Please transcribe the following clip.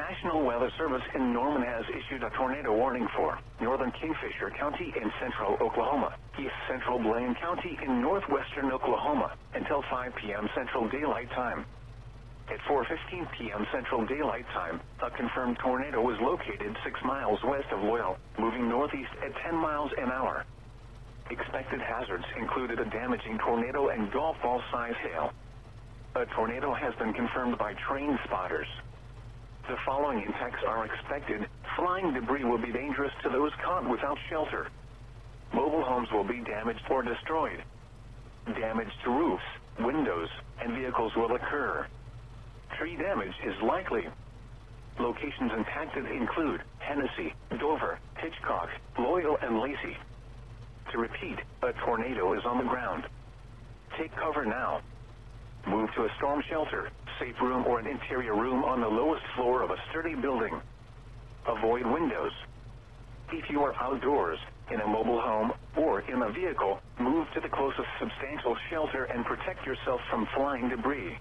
National Weather Service in Norman has issued a tornado warning for northern Kingfisher County in central Oklahoma, east central Blaine County in northwestern Oklahoma until 5 p.m. Central Daylight Time. At 4.15 p.m. Central Daylight Time, a confirmed tornado was located 6 miles west of Loyal, moving northeast at 10 miles an hour. Expected hazards included a damaging tornado and golf ball size hail. A tornado has been confirmed by train spotters. The following impacts are expected. Flying debris will be dangerous to those caught without shelter. Mobile homes will be damaged or destroyed. Damage to roofs, windows, and vehicles will occur. Tree damage is likely. Locations impacted include Hennessey, Dover, Hitchcock, Loyal, and Lacey. To repeat, a tornado is on the ground. Take cover now. Move to a storm shelter, safe room, or an interior room on the lowest floor of a sturdy building. Avoid windows. If you are outdoors, in a mobile home, or in a vehicle, move to the closest substantial shelter and protect yourself from flying debris.